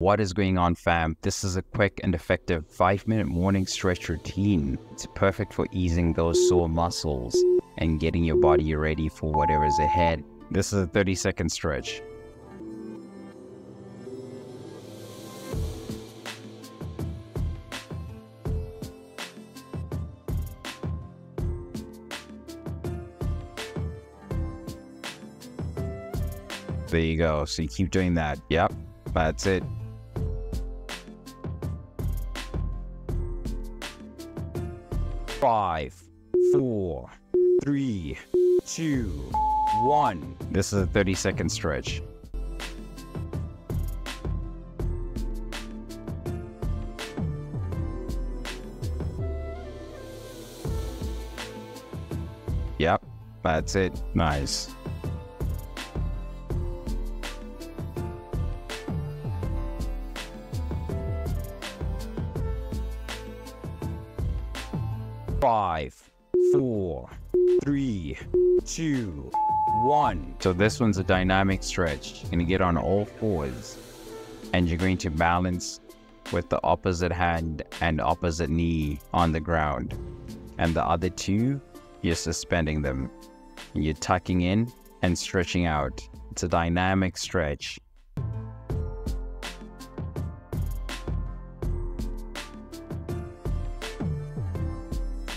What is going on fam? This is a quick and effective 5 minute morning stretch routine. It's perfect for easing those sore muscles and getting your body ready for whatever is ahead. This is a 30 second stretch. There you go. So you keep doing that. Yep, that's it. Five, four, three, two, one. This is a 30 second stretch. Yep, that's it. Nice. Five, four, three, two, one. So this one's a dynamic stretch. You're gonna get on all fours and you're going to balance with the opposite hand and opposite knee on the ground. And the other two, you're suspending them. You're tucking in and stretching out. It's a dynamic stretch.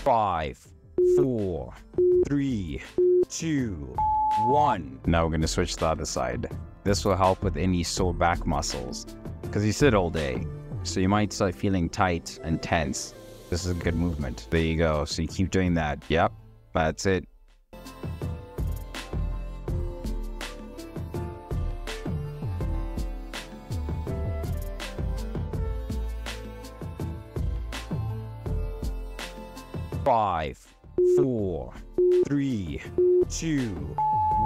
Five, four, three, two, one. Now we're going to switch to the other side. This will help with any sore back muscles because you sit all day. So you might start feeling tight and tense. This is a good movement. There you go. So you keep doing that. Yep, that's it. Five, four, three, two,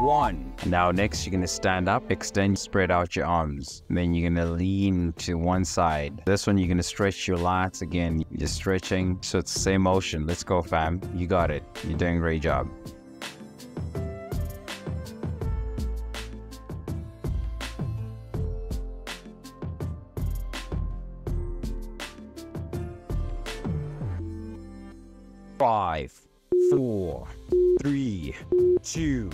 one. Now next you're gonna stand up, extend, spread out your arms. Then you're gonna lean to one side. This one you're gonna stretch your lats again. You're stretching, so it's the same motion. Let's go fam, you got it. You're doing a great job. Five, four, three, two,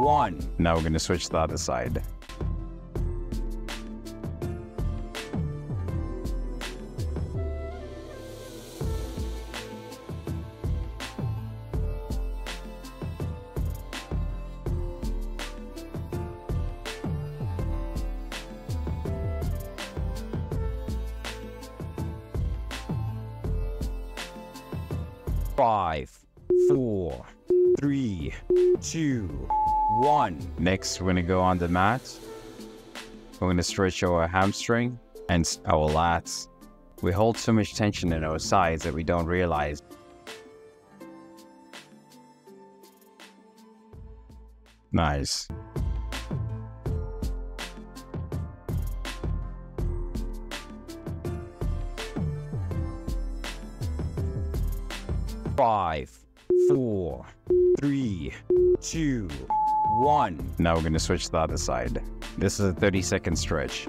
one. Now we're gonna switch to the other side. Five, four, three, two, one. Next, we're gonna go on the mat. We're gonna stretch our hamstring and our lats. We hold so much tension in our sides that we don't realize. Nice. Five, four, three, two, one. Now we're gonna switch to the other side. This is a 30 second stretch.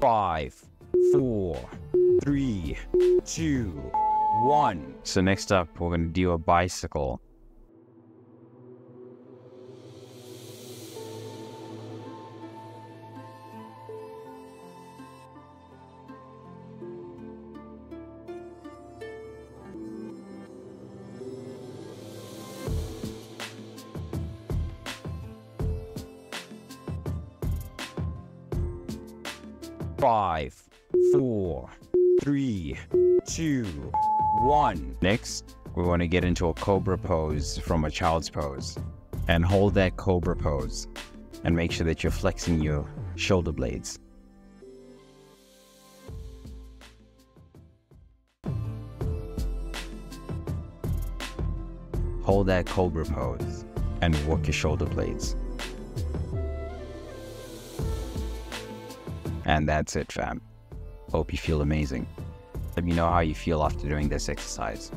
Five, four, three, two, one. So next up, we're gonna do a bicycle. Five, four, three, two, one. Next, we want to get into a cobra pose from a child's pose and hold that cobra pose and make sure that you're flexing your shoulder blades. Hold that cobra pose and work your shoulder blades. And that's it, fam. Hope you feel amazing. Let me know how you feel after doing this exercise.